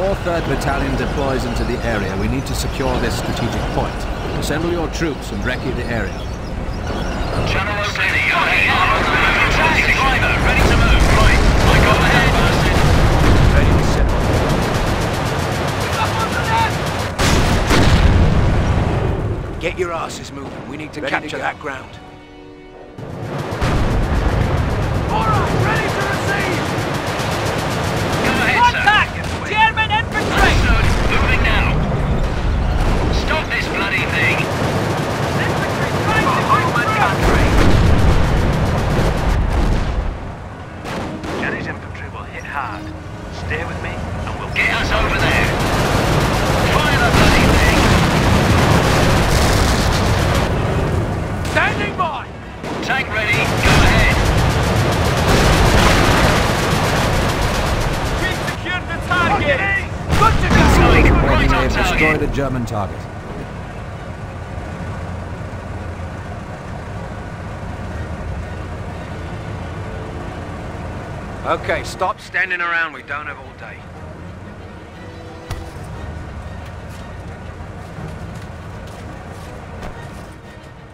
Before 3rd Battalion deploys into the area, we need to secure this strategic point. Assemble your troops and recce the area. Steady, go ahead. Fantastic. Driver, ready to move. Right. I got ahead. Ready to set. Get your asses moving. We need to Ready capture that ground. Destroyed target. target. Okay, stop standing around. We don't have all day.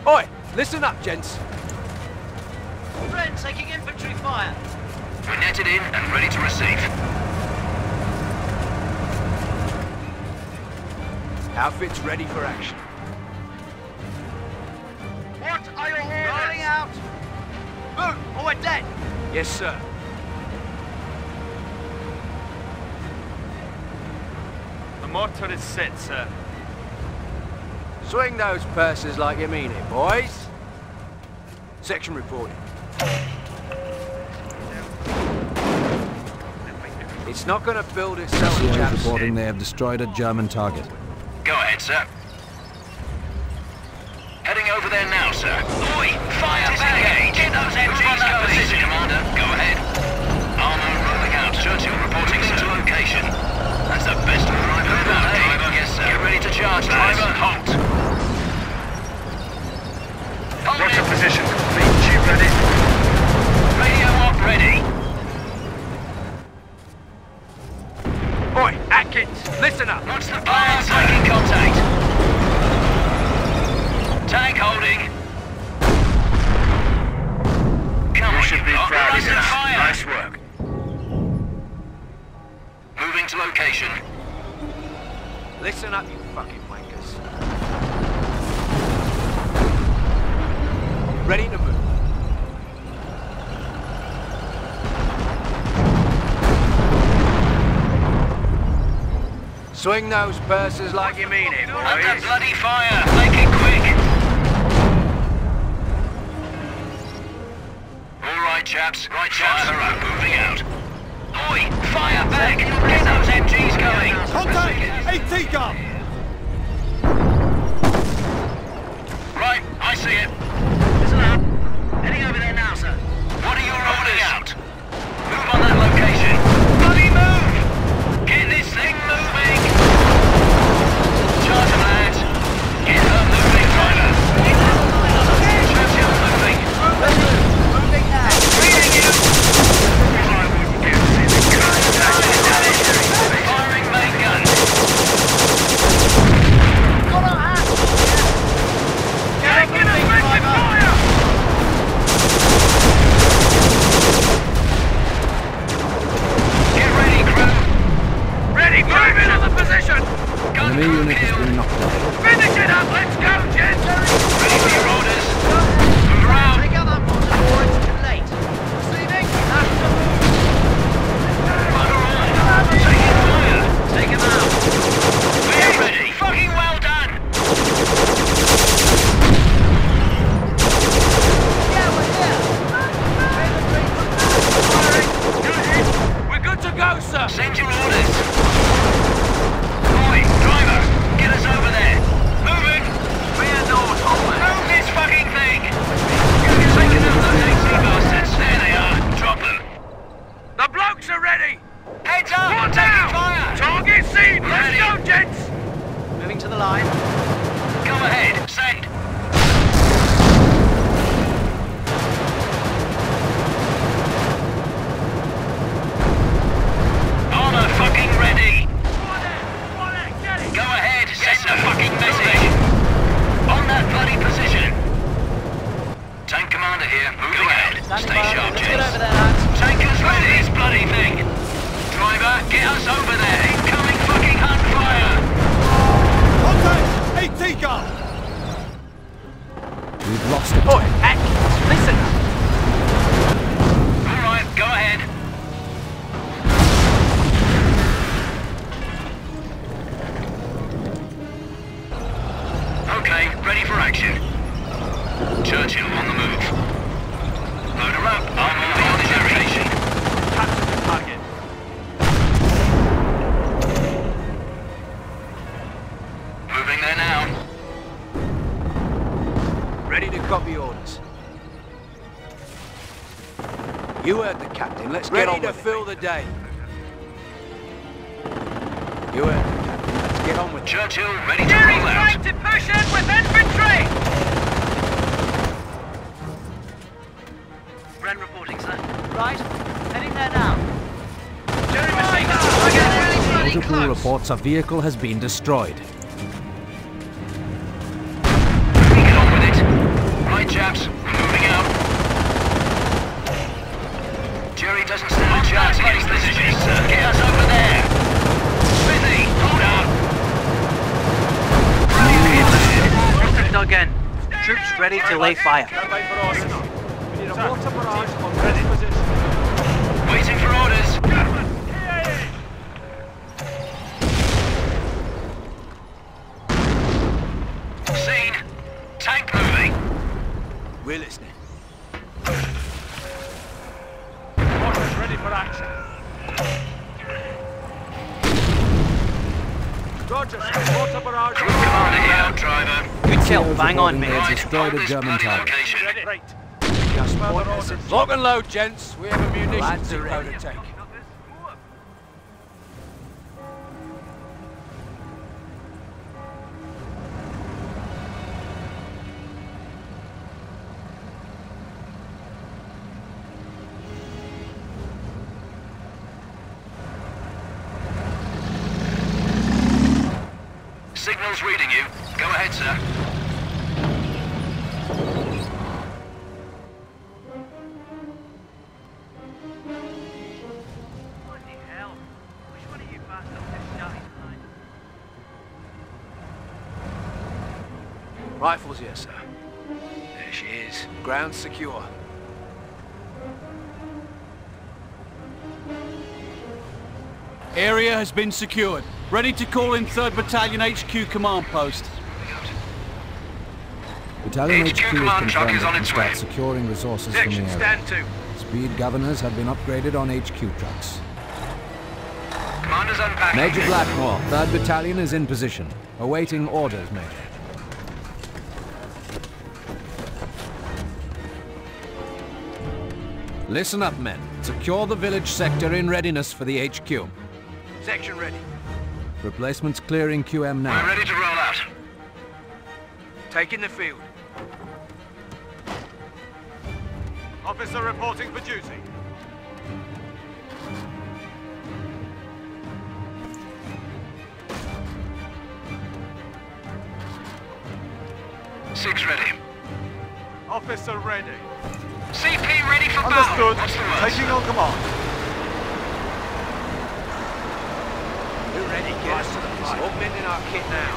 Oi, listen up, gents. Friend taking infantry fire! We're netted in and ready to receive. Outfit's ready for action. What are your orders? Rolling out! Move, or we're dead! Yes, sir. The mortar is set, sir. Swing those purses like you mean it, boys. Section reporting. It's not gonna build itself, CA is chaps. reporting they have destroyed a German target. Go sir. Heading over there now, sir. Oi, fire back! Get those MGs going! Position, Commander. Go ahead. Armor rolling out. Churchill reporting to location. That's the best I've heard of, driver. Yes, sir. Get ready to charge, driver. Halt. Hold Roger position complete. Tube ready. Listen up. What's the plan? Taking contact. Tank holding. Come You on, should be proud of under Nice work. Moving to location. Listen up, you fucking wankers. Ready to move. Swing those purses like you mean it, Under bloody fire. Make it quick. All right, chaps. Right, chaps. Fire up. Moving out. Oi, fire back. Get those MGs going. AT gun! Right, I see it. Listen up. Heading over there now, sir. What are your orders? out. Enemy unit has been knocked out. Finish it up! Let's go, Jen! Ready for your orders! Take out that too late. That's the move! Take it! We're ready! Fucking well done! Yeah, we're here! Send your orders! Heads up! What now? Target seen! Let's go, gents! Moving to the line. Day. You heard the captain. Let's get on with it. Churchill ready to roll out. to push in with infantry! Ren reporting, sir. Right. Heading there now. Jerry machine guns! We're getting really bloody Multiple reports a vehicle has been destroyed. To lay fire. Roger, sir. Mortar barrage. Group commander here, driver. Good kill. Bang on, Reporting mate. they have Right, destroyed hold German bloody target. Right. Just Further point orders. us Lock and load, gents. We have a munitions depot to take. Ground secure. Area has been secured. Ready to call in 3rd Battalion HQ command post. Battalion HQ HQ, command has truck is on its way. securing resources from the area. stand to. Speed governors have been upgraded on HQ trucks. Commander's unpacking. Major Blackmore, 3rd Battalion is in position. Awaiting orders, Major. Listen up, men. Secure the village sector in readiness for the HQ. Section ready. Replacements clearing QM now. We're ready to roll out. Taking the field. Officer reporting for duty. Six ready. Officer ready. CP ready for battle. Understood. What's? Taking on command. We're ready, get us to the fight. Augmenting our kit now.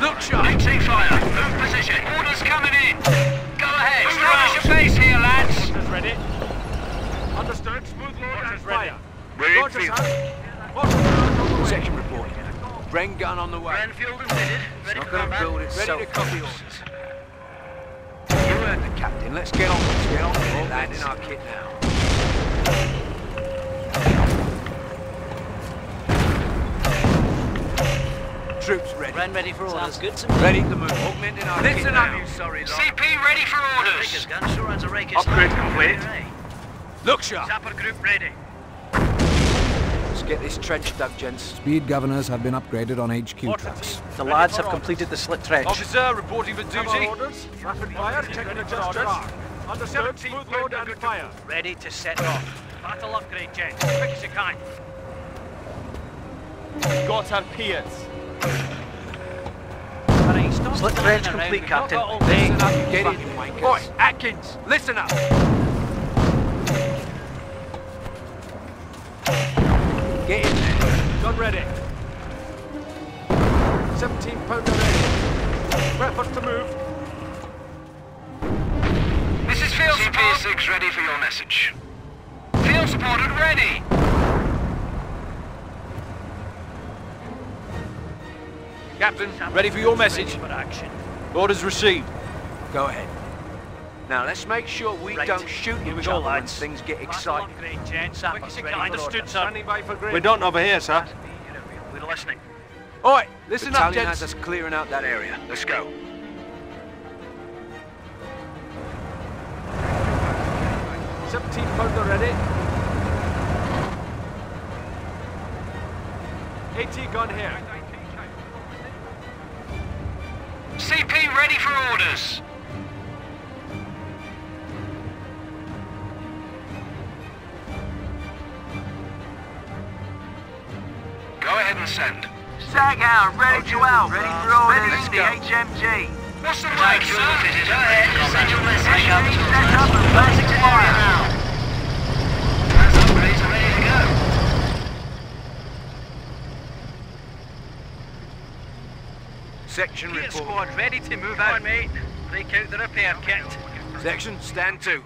Look sharp. AT fire. Move position. Orders coming in. Go ahead. Establish your base here, lads. Mortars ready. Understood. Smooth load and fire. Ready Roger, sir. Mortar barrage on the way. Section reporting. Bren gun on the way. Renfield and fitted. It's not going to build itself. Ready to copy orders. You heard the captain. Let's get on. Let's get on with it. Landing our kit now. Troops ready. Ren ready for orders. Sounds good to me. Ready to move. Augmenting our kit Listen now. you sorry lot. CP ready for Raker's orders. gun sure has a raker's Upgrade complete. Look sharp. Sapper group ready. Let's get this trench dug, gents. Speed governors have been upgraded on HQ Mortar trucks. team. The lads have orders. completed the slit trench. Officer reporting for duty. orders. Rapid fire. Checking the just Understood. Smooth load and fire. Ready to set off. Battle upgrade, gents. Quick as you can. Got our Pierce. Hurry, Slip range complete, Captain. Listen you get it. Boy, Atkins, listen up. Get in there. Gun ready. 17 pounder ready. Preppers to move. This is field support. CP6 ready for your message. Field supported ready. Captain, ready for your message. For action. Orders received. Go ahead. Now let's make sure we Right. don't shoot Here we each go, other when things get Battle excited. upgrade, gents. Apples Understood, sir. Standing by for We don't over here, sir. We're listening. Oi, listen up, Battalion gents. has us clearing out that area. Let's go. Seventeen pounder ready. AT gun here. CP ready for orders. Go ahead and send. Staghound, ready to out. Ready for orders. Ready the HMG. What's the word, sir? Go ahead, send your message. Set up and placing fire. Those upgrades are ready to go. Section report. squad ready to move out, mate. Break out the repair kit. Section, stand to.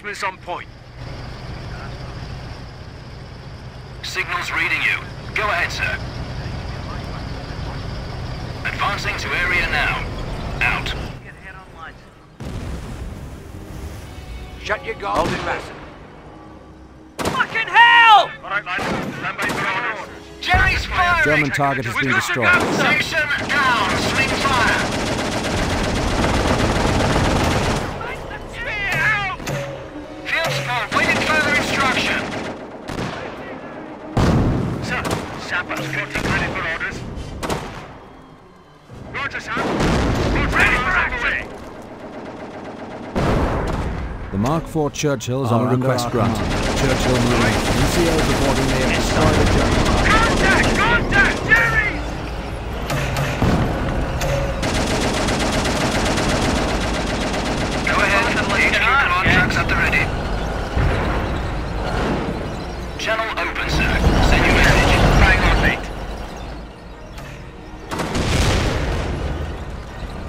Replacements on point. Signal's reading you. Go ahead, sir. Advancing to area now. Out. Get ahead on, lads. Shut your guard and listen. Fucking hell! Alright, lads. Stand by for orders. Jerry's firing! German target has been destroyed. Section down. Swing fire. The Mark IV Churchills on ah, request granted. Churchill Marine. NCO reporting they have destroyed a German target. Contact! Contact! Jerry! Go ahead. HQ command trucks at the ready. Channel open, sir. Send your message. Bang on, mate.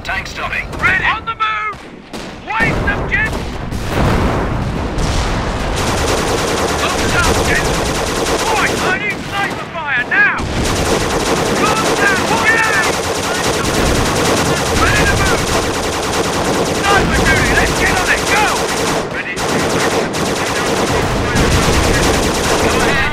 Tank stopping. Ready! On the move! Waste them, gents! Move down, gents! Boy, I need sniper fire now! Calm down, Jerry! Ready to move! Sniper duty, let's get on it, go! Ready? Go ahead,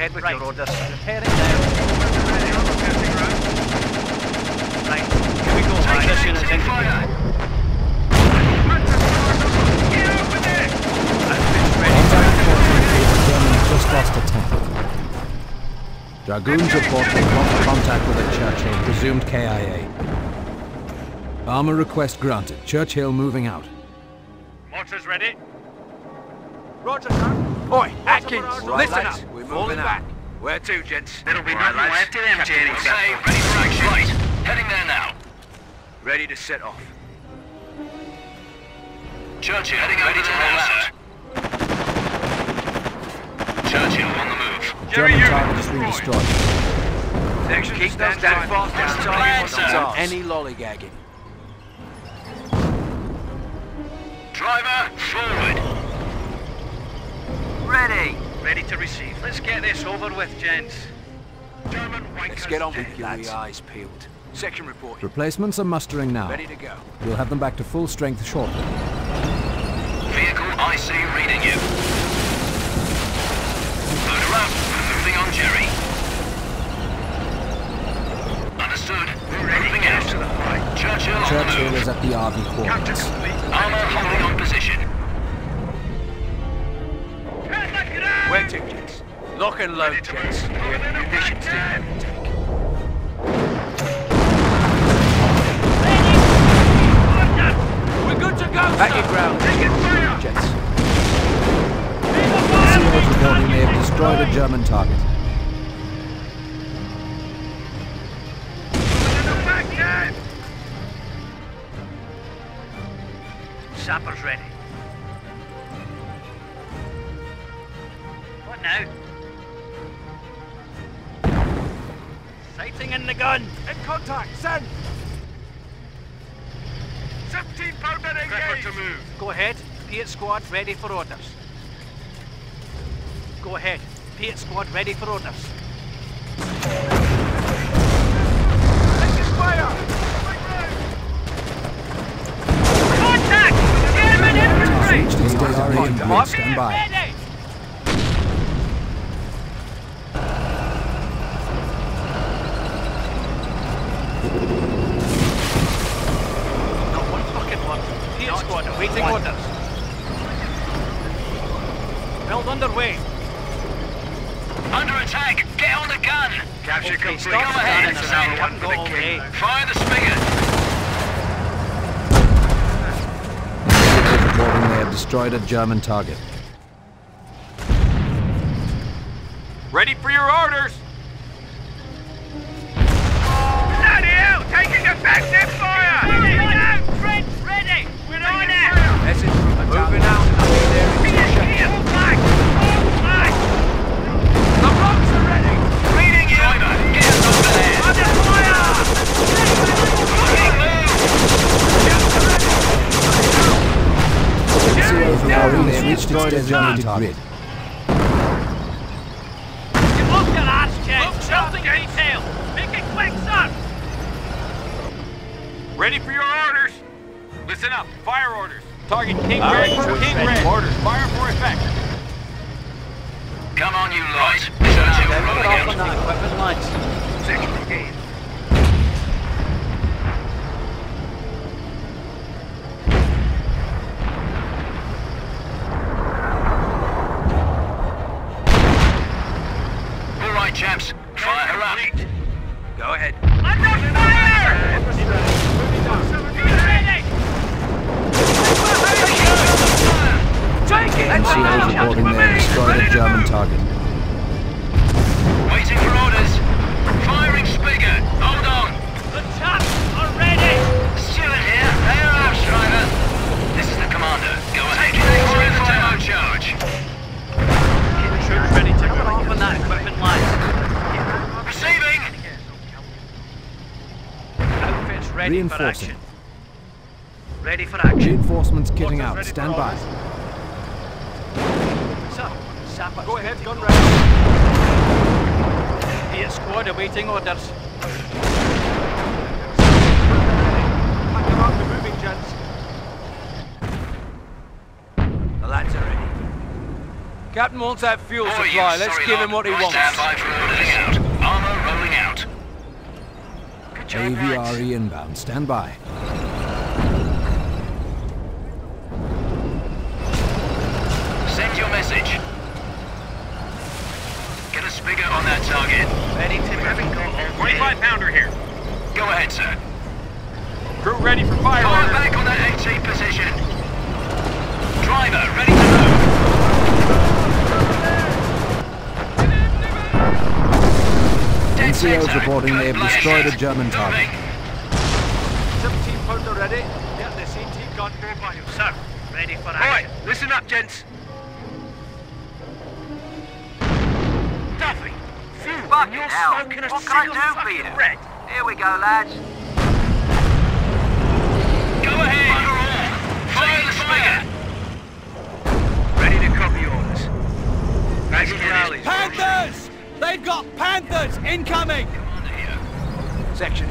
ahead with your orders. Repairing now. Right, here we go. Position is Taking in. fire. Get over there! Germany just lost a tank. Dragoons report they've lost contact with a Churchill, presumed KIA. Armor request granted. Churchill moving out. Mortars ready. Roger, sir. Oi, Atkins, listen lads, up. We're moving out. back. Where to, gents? There'll be Right, nothing left of them, Captain Say, ready for action. Right. Heading there now. Ready to set off. Churchill, heading over to roll out. Churchill on the move. German target has been destroyed. Section Keep stand those down. Fast What's down the target plan, once sir? it's. Any lollygagging. Driver, forward. Ready. Ready to receive. Let's get this over with, gents. German Let's get on with it, with the eyes peeled. Section report. Replacements are mustering now. Ready to go. We'll have them back to full strength shortly. Vehicle IC reading you. Loader up. Moving on, Jerry. Understood. Moving out. To the fight. Churchill on the Churchill move. is at the RV Capture coordinates. complete. Armor holding on position. To, gents? Lock and load, Jets. We have munitions to take. We're good to go, Back your ground. Jets. Seals reporting they have destroyed a German target. Sappers ready. Contact. Send. 17 pounder engaged! to move. Go ahead. PIAT squad ready for orders. Go ahead. PIAT squad ready for orders. Taking fire! Contact! German infantry! Reached the RA. Stand by. Ready! Not one fucking one. PIAT squad awaiting orders. Build underway. Under attack. Get on the gun. Capture Okay, complete. stop Go ahead, the sir. gun. One go all day. Fire the spigot. Seals reporting they have destroyed a German target. Orders fire for effect. Come on, you lot. Shut lights. Six brigade. getting out. Stand by. Sir, Zappa. Go ahead, gun round. Eight squad awaiting orders. Captain wants that fuel oh, supply. Let's give him what he wants. Standby for loading out. Armour rolling out. Good AVRE inbound. Stand by. NCO's reporting they have destroyed a German target. 17 pound already. Yeah, the CT gun profile. Sir, ready for action. Right, listen up, gents. Duffy, Phil, you're smoking a cigarette. Here we go, lads. Go ahead. Fire the fire. Ready to copy orders. Nice rallies. Panthers! They've got Panthers incoming! Section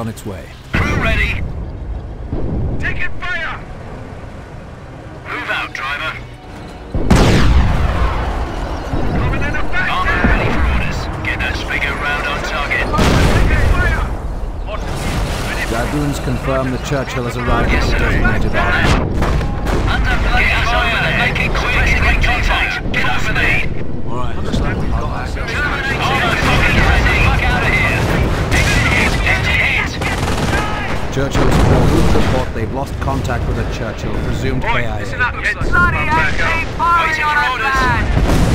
on its way. Crew ready! Taking fire! Move out, driver. Coming in effect! Armor ready for orders. Get that bigger round on target. Dragoons confirm the Churchill has arrived at the designated area. They've lost contact with a Churchill, presumed right, Listen up, it's bloody AK firing on our!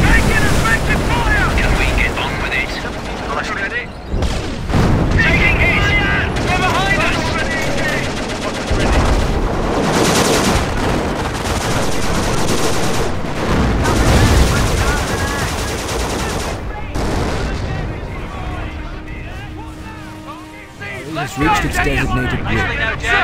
Taking effective fire! Can we get on with it? Ready? Taking fire. They're behind us! Reached its designated route.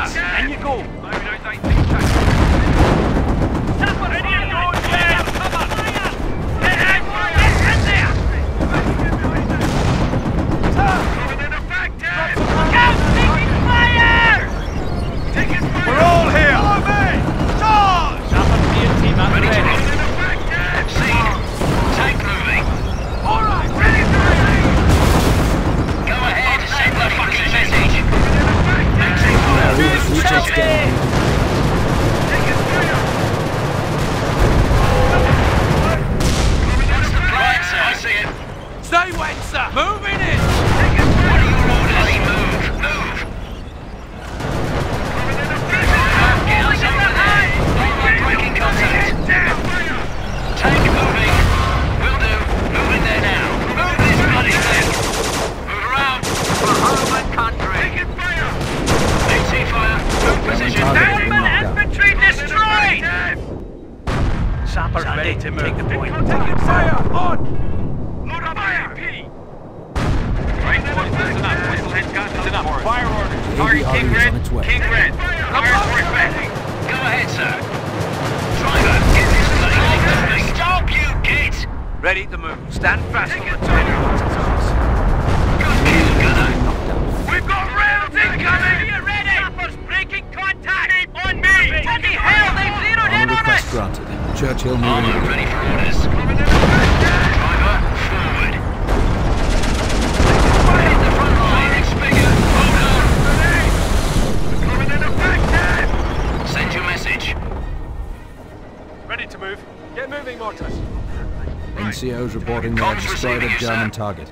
German sir. target.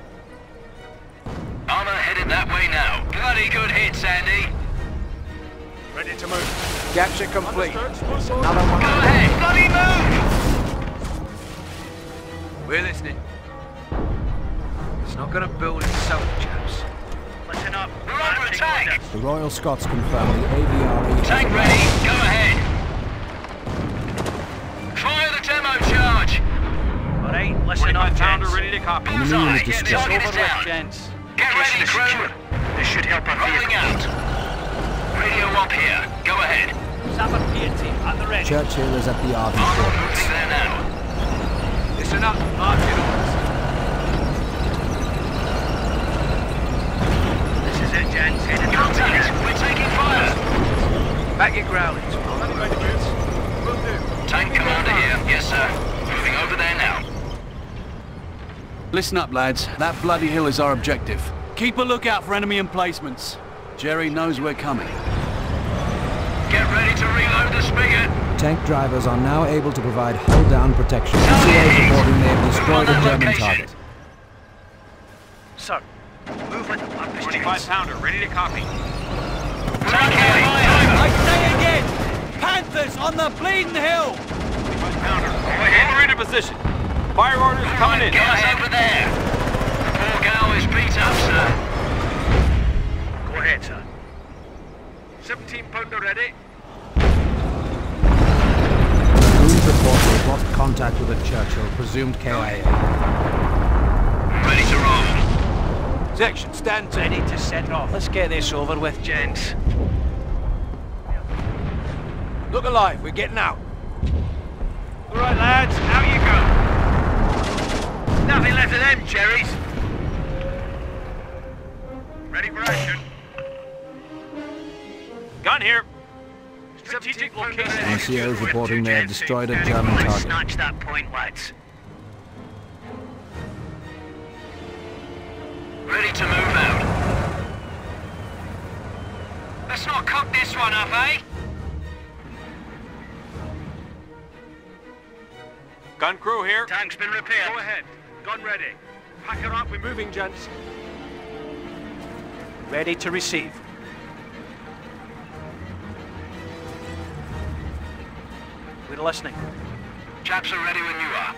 Armor headed that way now. Bloody good hit, Sandy. Ready to move. Capture complete. Understood. Another Go ahead, bloody move! We're listening. It's not gonna build itself, chaps. Listen up. We're under attack. The Royal Scots confirm the AVRE Tank ready, go ahead. All right, listen up, gents. ready to copy. Enemy Bullseye, unit get this destroyed. target Over with, gents. Get ready, crew. This should help our Rolling out. Radio up here. Go ahead. Sapper clear team at the ready. Churchill is at the RV Armor quarters. moving there now. Listen up. Marching orders. This is it, gents. Heading Contact. We're taking fire. Back your growlings. Tank commander here. Yes, sir. Moving over there now. Listen up, lads. That bloody hill is our objective. Keep a lookout for enemy emplacements. Jerry knows we're coming. Get ready to reload the spigot. Tank drivers are now able to provide hull-down protection. NCOs reporting they have destroyed a German Location. target. Sir, movement on purpose, 25 pounder, ready to copy. Tank here. I say again! Panthers on the bleeding hill! 25 pounder. All in position. Fire orders coming in. Guys over there. The poor gal is beat up, sir. Go ahead, sir. 17 pounder ready. Goons report they've lost contact with a Churchill, presumed KIA. Ready to roll. Section, stand to. Ready to set off. Let's get this over with, gents. Look alive. We're getting out. All right, lads, out you go. Nothing left of them, cherries. Ready for action. Gun here. Strategic location. NCOs reporting they have destroyed a German target. Snatch that point, lads. Ready to move out. Let's not cock this one up, eh? Gun crew here. Tank's been repaired. Go ahead. Gun ready. Pack her up. We're moving, gents. Ready to receive. We're listening. Chaps are ready when you are.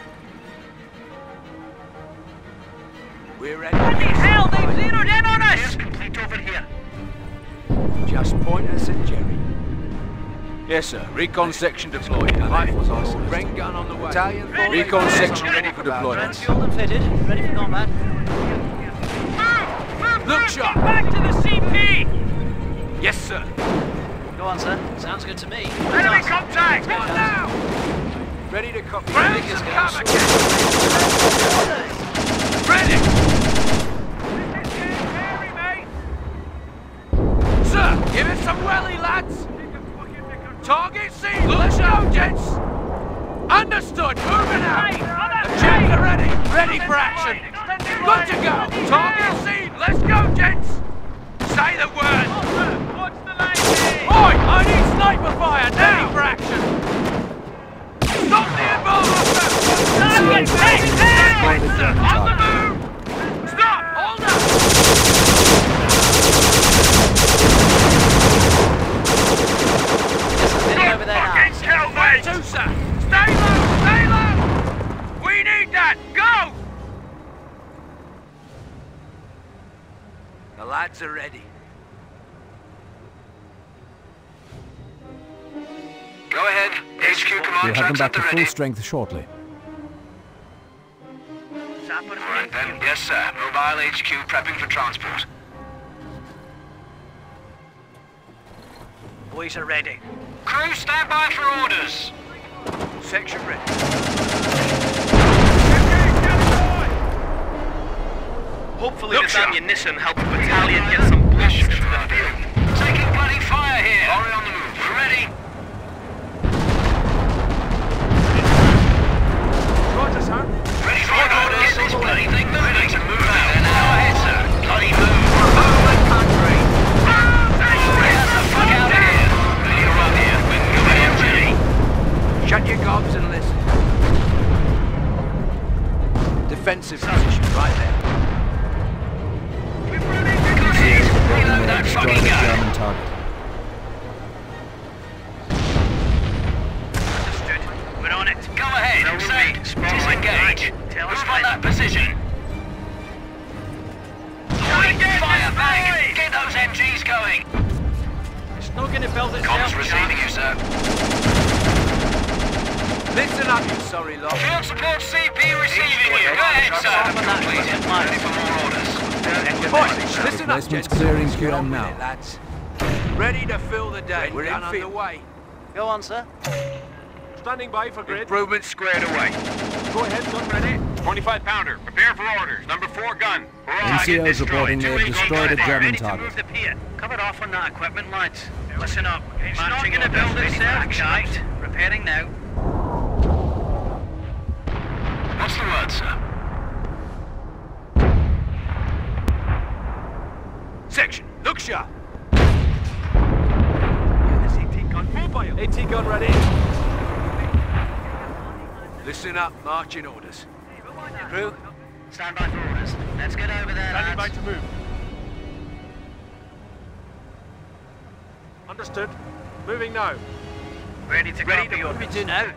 We're ready. Bloody hell, they've zeroed in on us! complete over here. Just point us at Jerry. Yes, sir. Recon section deployed. Rifles on. Bren gun on the way. Italian Recon section ready for deployment. And fitted. Ready for combat. Look sharp! Back to the CP! Yes, sir. Go on, sir. Sounds good to me. Enemy contact! Go now! Ready to copy. Ready to cover! Ready! Sir, give it some welly, lads! Target seen! Let's go, gents! Understood! Moving out! The are ready! Ready for action! Good to go! Target seen! Let's go, gents! Say the word! Oi! I need sniper fire now! Ready for action! Stop the involvement! Target the German On the move! Stop! Hold up! Heading over there now. kill me! Two, sir! Stay low! Stay low! We need that! Go! The lads are ready. Go ahead. HQ command We'll have them back to the full ready. strength shortly. Right then. Yes, sir. Mobile HQ prepping for transport. Boys are ready. Crew, stand by for orders. Section ready. Hopefully Look, this sir. ammunition help the battalion get some boosts to the field. Taking bloody fire here. Lorry on the move. We're ready. Roger, sir. Ready for orders. Get this bloody thing moving. Ready to move out. Then go ahead, sir. Bloody move. Shut your gobs and listen. Defensive position, right there. Reload that fucking the gun. German target. Understood. We're on it. Go ahead. No Say, repeat. Spot on. disengage. Right. Tell us Move on that position. Fire back. Get those MGs going. It's not going to build itself. Comms receiving you, sir. Listen up, you sorry lot. Field support CP receiving you. Go ahead, sir. Completed. Ready for more orders. Boys, listen up, gents. clearing Let's on now. lads. Ready to fill the day. We're in underway. Go on, sir. Standing by for grid. Improvement squared away. Go ahead, gun ready. 25 pounder. Prepare for orders. Number four gun. NCO's reporting they have destroyed a German Ready to target. move the PIAT. Cover off on that equipment, lads. Listen up. It's not going to build itself, right? Repairing now. What's the word, sir? Section, look sharp. This AT gun mobile. AT gun ready. Listen up, marching orders. Crew, Stand by for orders. Let's get over there, Standing by to move. Understood. Moving now. Ready to go. Ready copy to orders. move it now.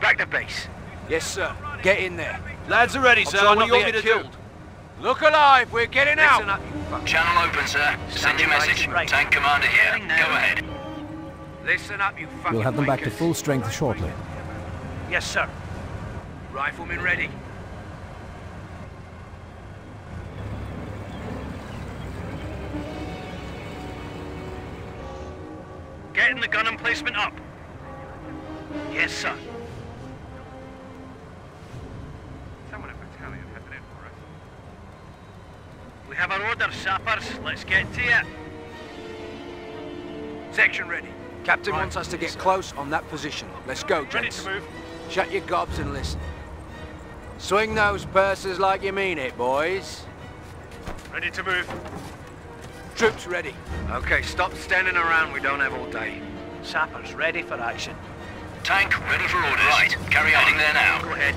Back to base. Yes, sir. Get in there. Lads are ready, sir. What do you want me to do? Look alive, we're getting Listen out. Up, you. Channel open, sir. Send your message. Right. Tank commander here. Go ahead. Listen up, you fucking We'll have them back to full strength shortly. Yes, sir. Riflemen ready. Getting the gun emplacement up. Yes, sir. We have our orders, sappers. Let's get to it. Section ready. Captain Right. wants us to get close on that position. Let's go, Ready to move. Shut your gobs and listen. Swing those purses like you mean it, boys. Ready to move. Troops ready. Okay, stop standing around. We don't have all day. Sappers ready for action. Tank ready for orders. Right. Carry on. There now. Go ahead.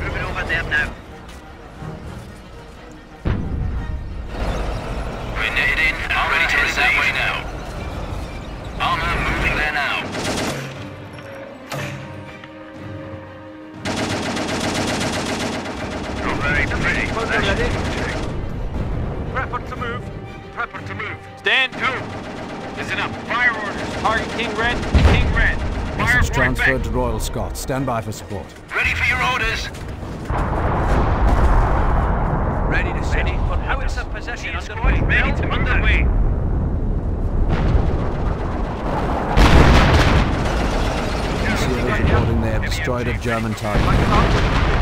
Moving over there now. We're netted in and ready to head that way now. Armor moving there now. Ready, ready. ready. Prepper to move. Prepper to move. Stand. Two. Listen up. Fire orders. Target King Red. King Red. Fire Message point transferred back. to Royal Scots. Stand by for support. Ready for your orders. Ready to send. Howitzer possession is underway. Ready to underway. Sierra's boarding their destroyed a German target.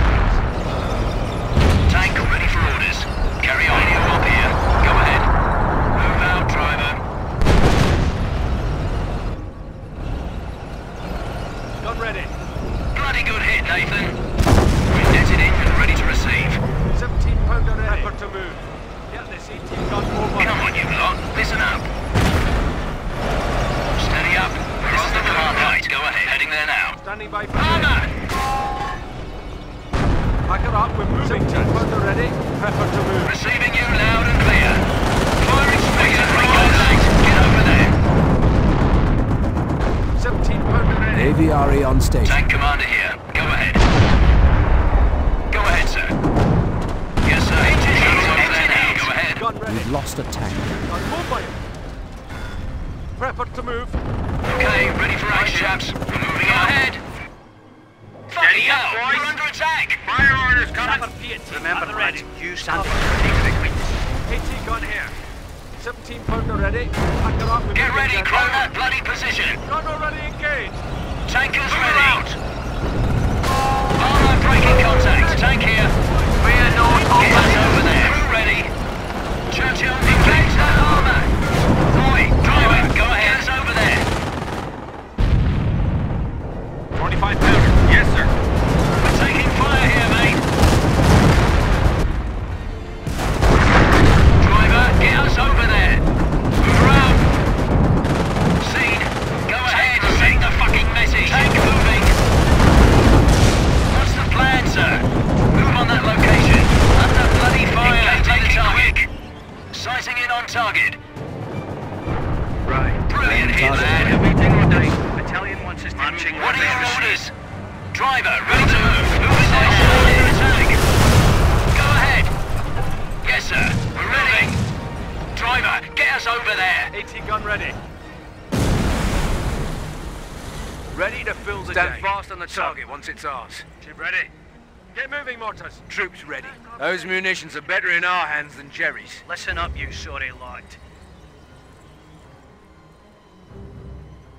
quarters. Troops ready. Those munitions are better in our hands than Jerry's. Listen up, you sorry lot.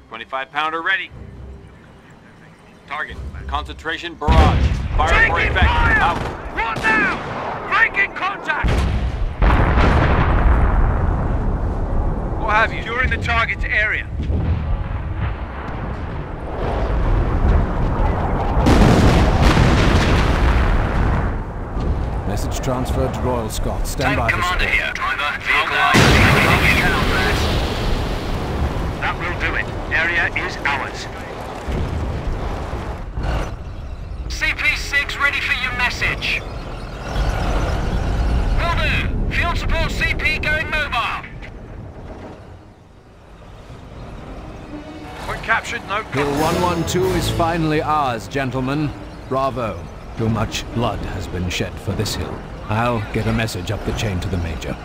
25 pounder ready. Target. Concentration barrage. Fire Taking for effect. Fire! Out. Run now! Breaking contact! What have you? During the target's area. Message transferred to Royal Scot. Stand Tank by Commander for here, driver. Vehicle oh, no. That will do it. Area is ours. CP6 ready for your message. Will do. Field support CP going mobile. Point captured, no... Hill 112 is finally ours, gentlemen. Bravo. Too much blood has been shed for this hill. I'll get a message up the chain to the Major.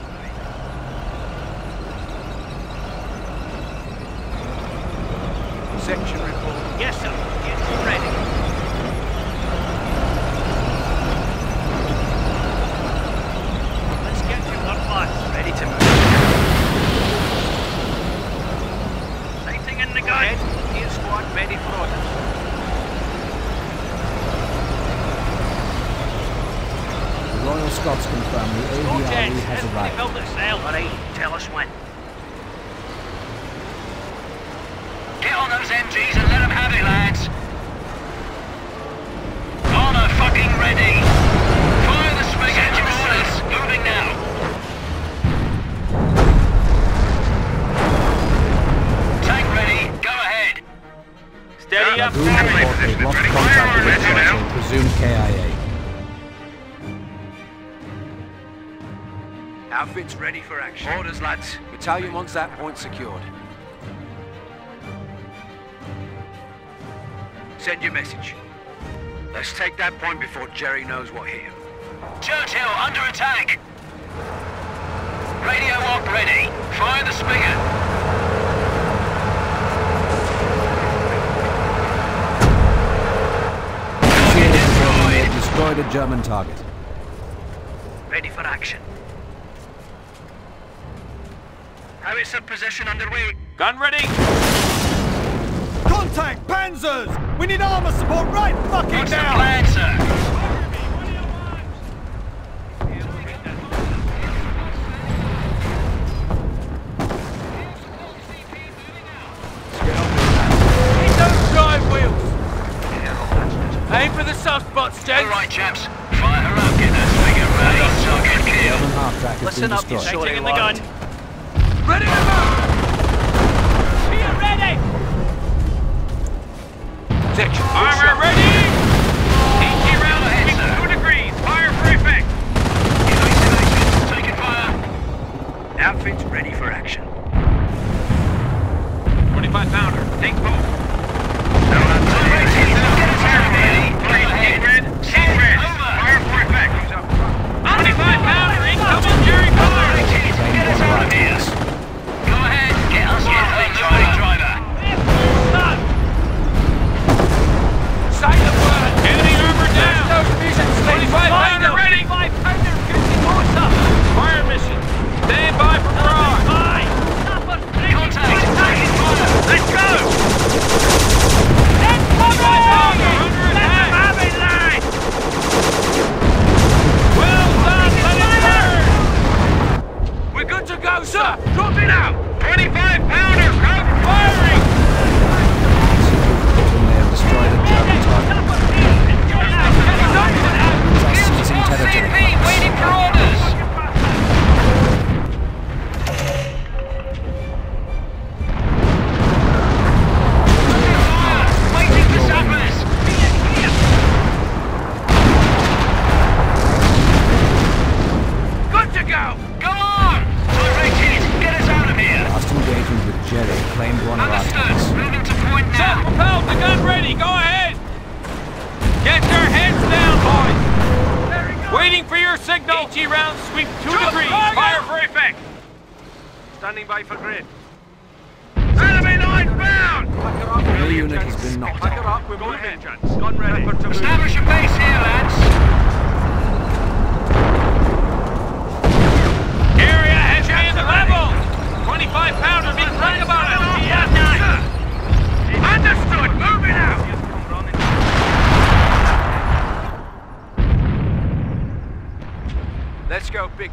for action. Orders, lads. Battalion wants that point secured. Send your message. Let's take that point before Jerry knows what hit him. Churchill, under attack! Radio op ready. Fire the spigot. destroyed a German target. Ready for action. Howitzer position underway. Gun ready! Contact panzers! We need armor support right fucking What's now! What's the plan, sir? Aim for the soft spots! Alright, chaps. Up. Listen up, you shorty.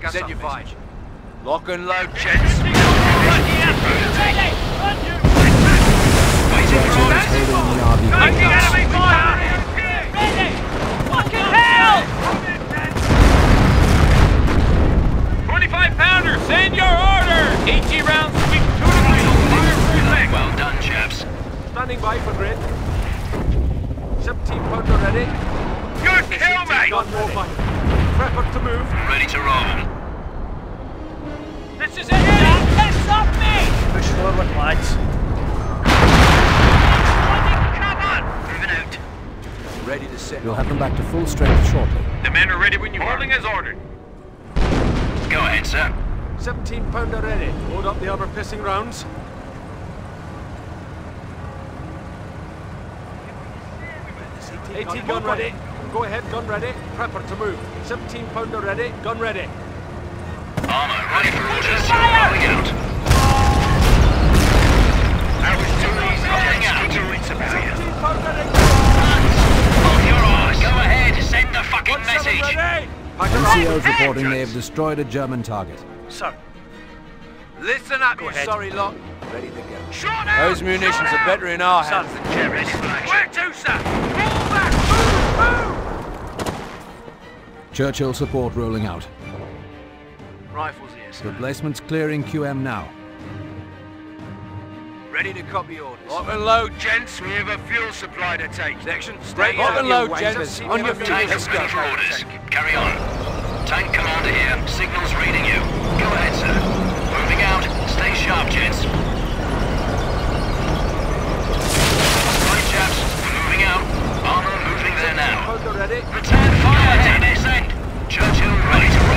Let's go, big gun. Send your five. Lock and load, gents. Waiting for orders. Holding the RV Taking base. enemy fire! Ready! Fucking hell! 25 pounder, send your order! HE round sweep two degrees, fire! Well done, chaps. Standing by for grid. 17 pounder ready. Good kill, mate! Gun mobile. Prepper to move. Ready to roll. This is it, Jack! That's up me! Push forward, lads. Moving out. Ready to set. We'll have them back to full strength shortly. The men are ready when you Holding as ordered. Go ahead, sir. 17 pounder ready. Load up the armor piercing rounds. AT gun ready. Go ahead, gun ready. Prepper to move. 17 pounder ready. Gun ready. NCO's reporting they have destroyed a German target. Sir, Listen up, you sorry lot. Ready to go. Shot out. Those munitions are better in our hands than Jerry's. Where to, sir? Fall back. Move, move. Churchill support rolling out. rifles here, sir. Replacements clearing QM now. Ready to copy orders. Lock and load, gents. We have a fuel supply to take. Section, Break stay lock and your load, way. gents. On your feet. Let's go. for orders. Carry on. Tank commander here. Signals reading you. Go ahead, sir. Moving out. Stay sharp, gents. Right, chaps. We're moving out. Armor moving there now. Ready. Return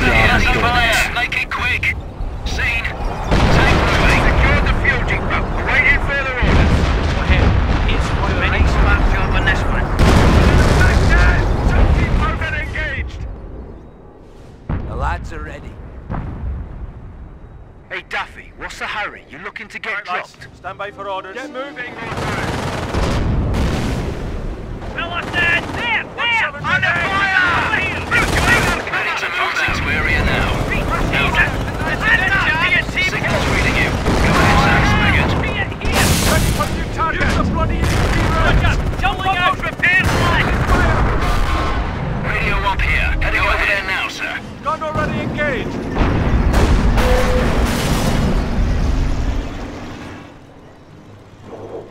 The it quick. Take moving. The orders. Many smart job on this one. The lads are ready. Hey Daffy, what's the hurry? You looking to get right, dropped? Stand by for orders. Get moving, Radio up here. Over there now, sir. Gun already engaged.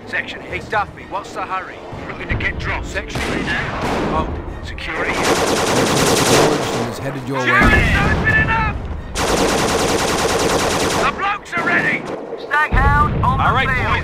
Section, hey Duffy. what's the hurry? Looking to get dropped. Section, now. Oh, security. George is headed your way. Security, open it up! The blokes are ready! Staghound on All the right, field. boys,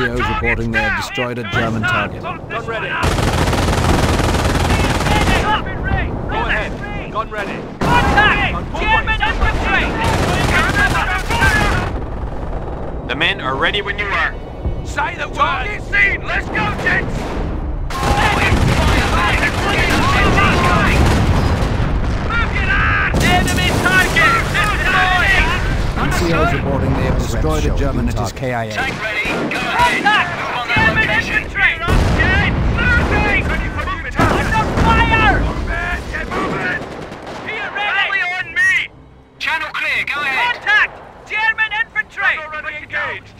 NCOs reporting they have destroyed a German target. Gun ready. Go ahead. Gun ready. Contact! German infantry! The men are ready when you are. Say the word. Target seen! Let's go, gents! Enemy target! Destroyed! NCOs reporting they have destroyed a German at his KIA. Tank ready. Go ahead. Move on that German location. infantry! Under fire! Get moving! Here, ready! on me. Channel clear. Go ahead. Contact! German infantry! Already engaged.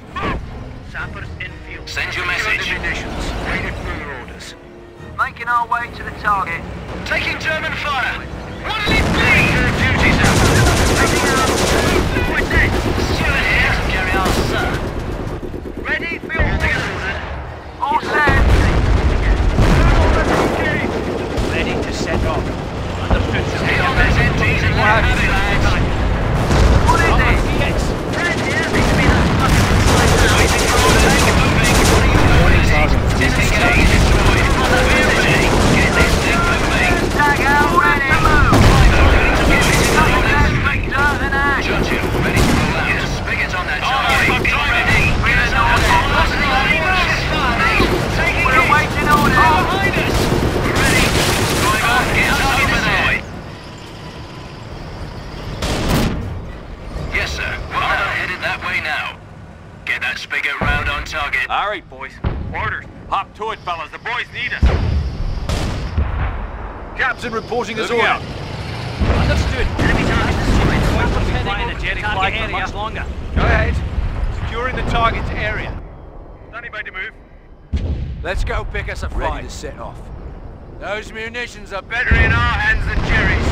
Sappers in. Send your message. Munitions. Waiting for your orders. Making our way to the target. Taking German fire. What'll it Get this thing moving. Tag out, ready to move. Churchill, ready to roll out. Spigot on that target. Ready. Get us on Taking We're it. awaiting orders. Behind us. Ready. Driver, get us over there. Yes, sir. Well, headed that way now. Get that spigot round on target. All right, boys. Orders. Hop to it, fellas. The boys need us. Captain reporting as Moving ordered. out. Understood. Enemy target destroyed. Weapons heading in the Jerry flag for much longer. Go ahead. Securing the target area. Standing by to move. Let's go pick us a fight. Ready to set off. Those munitions are better. Better in our hands than Jerry's.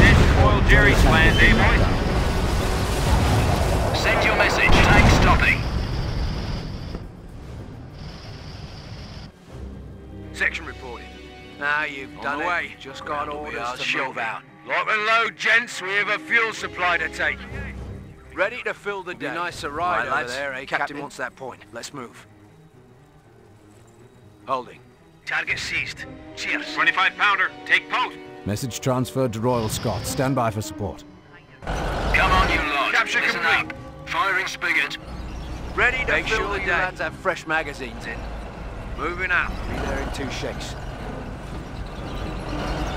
This spoil Jerry's plans, eh, boys? Send your message. Tank stopping. Section reporting. Now you've done the it. way. Just got orders are to shove move out. Lock and load, gents. We have a fuel supply to take. Ready to fill the day. Be nice to Right, ride over lads. there, eh, Captain? wants that point. Let's move. Holding. Target seized. Cheers. 25 pounder. Take post. Message transferred to Royal Scot. Stand by for support. Come on, you lot. Capture Listen complete. up. Firing spigot. Ready to Make fill sure the you day. lads have fresh magazines in. Moving out. Be there in two shakes.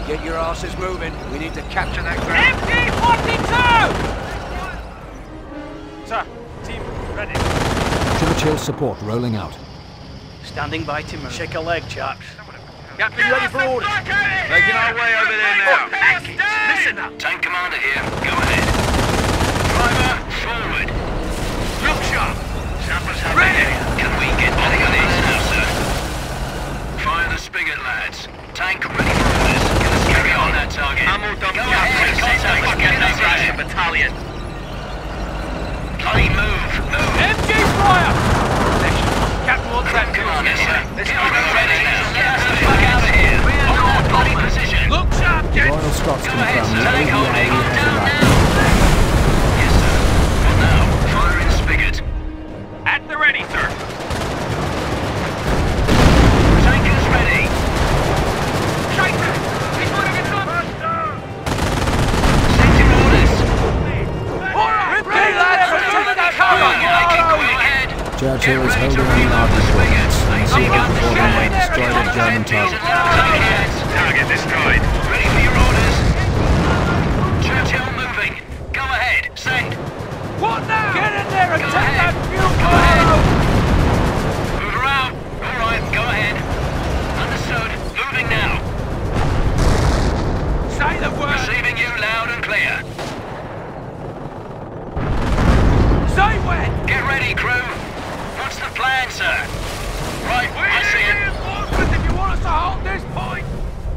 Get your asses moving. We need to capture that ground. MG-42! Sir, team, ready. Churchill support rolling out. Standing by to. Shake a leg, chaps. Captain, ready for orders. Making our way over there now. Listen up. Tank commander here. Go ahead. Driver, forward. Look sharp. Sappers have Ready. the area. Can we get on with this now, sir? Fire the spigot, lads. Tank ready for orders. Get us carry on that target. Ammo dump Go capture. ahead. Send the Contact. fucking Russian battalion. Bloody move. Move. MG fire! Captain wants that Come on, too. yes, sir. Get us ready. Get us the fuck out of here. On that bloody position. Look sharp, gents! Royal Scots Go ahead, confirmed sir. the Tank holding. AVRE Down now. Yes, sir. Well, now, fire in spigot. At the ready, sir. Ahead. Churchill is Get ready to holding on reload large the spigots. NCOs reporting they destroyed a German target. Target destroyed. Ready for your orders. Churchill moving. Go ahead. Send. What now? Get in there and Go take ahead. that fuel Go ahead. Move around. All right. Go ahead. Understood. Moving now. Say the word! Receiving you loud and clear. Say when! Get ready, crew. What's the plan, sir? Right. I see it. Reinforcements if you want us to hold this point!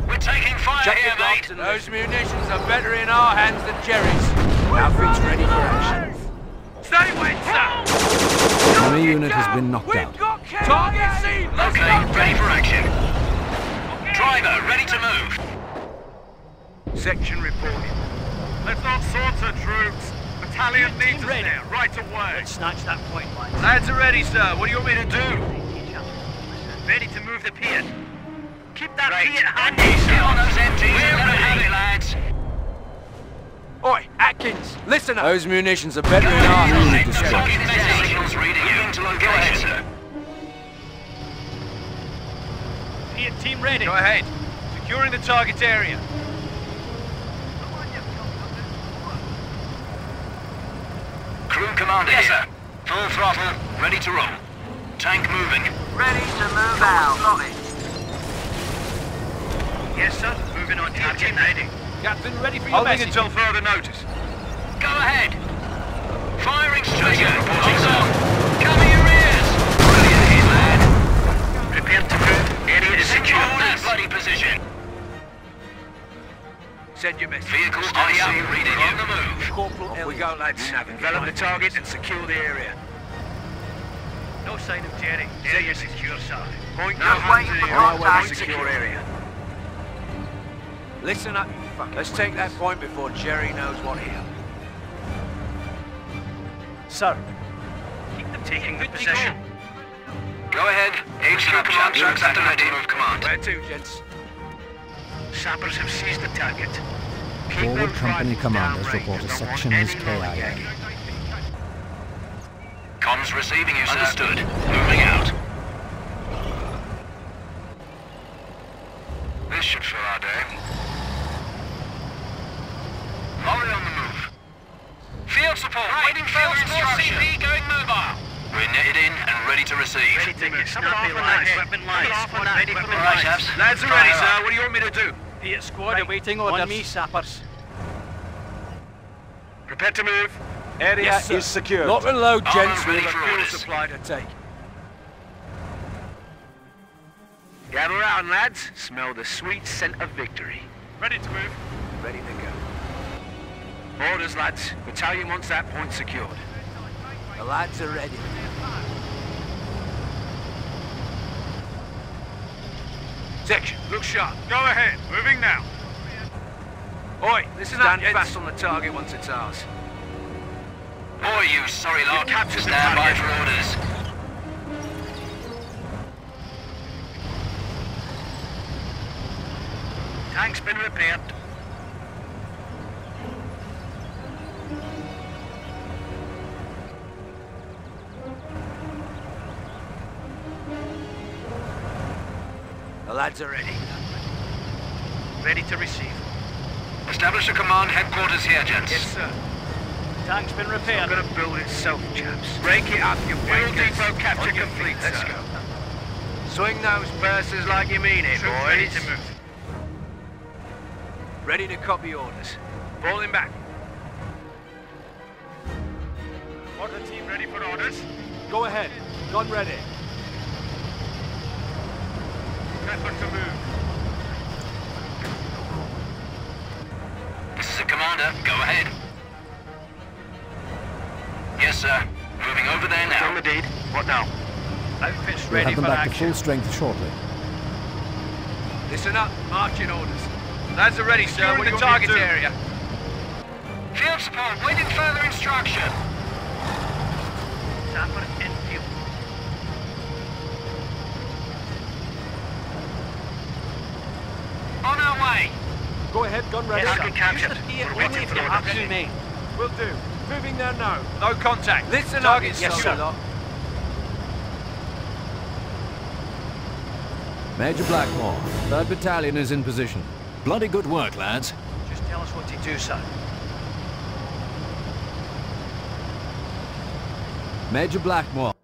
We're taking fire Check here, mate. and those munitions are better in our hands than Jerry's. Outfit's ready for action. Stay wet, sir. Enemy unit has been knocked We've out. got target seen! Okay, ready for action. Driver, ready to move. Section reporting. Let's not saunter, troops. Battalion Team needs us ready. there, right away. Let's snatch that point, lads. Lads are ready, sir. What do you want me to do? Ready to move the PIAT. Keep that Right. PIAT handy, Get on those MGs We're and let 'em have it, lads. Oi, Atkins, listen up. Those munitions are better than our Target hands. signals reading you. Into location. sir. PIAT team ready. Go ahead. Securing the target area. Crew commander yes, sir. Full throttle, ready to roll. Tank moving. Ready to move out. Got. Yes, sir. Moving on target ready. Captain, ready for your Holding message. until further notice. Go ahead. Firing trigger. Reporting, sir. Cover your ears. Brilliant hit, lad. Prepare to move. Area is secure. Hold that bloody position. Send your message. Vehicle on sea reading on the move. Corporal Off we go, lads. Develop the target and secure the area. No sign of Jerry. Area secure, sir. Point No your hands waiting in for the air. contact. Point secure area. Listen up, you. Let's take that point before Jerry knows what hit him. Sir, Keep them taking the position. Go ahead. HQ command tracks at the ready move command. Where to, gents? Sappers have seized the target. Keep Forward company commanders downrange. report a section is any more KIA. Comms receiving you, sir. Understood. Moving out. This should fill our day. Lorry on the move. Field support. Waiting further instruction. CP going mobile. We're netted in and ready to receive. Ready to get snappy, lads. Weapon lights. Squad ready for the All right, lights. chaps. Lads are ready, sir. What do you want me to do? PIAT squad awaiting orders. On me, sappers. Prepare to move. Area Yes, is secure. Lock and load, gents. ready We've a for fuel supply to take. Gather round, lads. Smell the sweet scent of victory. Ready to move. Ready to go. Orders, lads. Battalion wants that point secured. The lads are ready. Section, look sharp. Go ahead. Moving now. Oi, listen Stand up, fast on the target once it's ours. Boy, you sorry lot. captured the Stand by for orders. Tank's been repaired. The are ready. Ready to receive. Establish a command headquarters here, gents. Yes, sir. Tank's been It's repaired. gonna build itself, chaps. Break it up, you Fuel depot capture complete, Let's go. Swing those purses like you mean it, boys. Ready to move. Ready to copy orders. Falling back. Order team ready for orders. Go ahead. Gun ready. Effort to move. This is the commander. Go ahead. Yes, sir. Moving over there On now. the deed. What now? Outfit's We'll ready have them for back to full strength shortly. Listen up. Marching orders. Lads are ready, sir. We're in you target want me to do? area. Field support. Waiting further instruction. Go ahead. Gun ready. Target captured. Use the pier We're only waiting if for you have orders. to, mate. Will do. Moving there now. No contact. Listen Target up. Yes, sir. lot. Major Blackmore, 3rd Battalion is in position. Bloody good work, lads. Just tell us what to do, sir. Major Blackmore.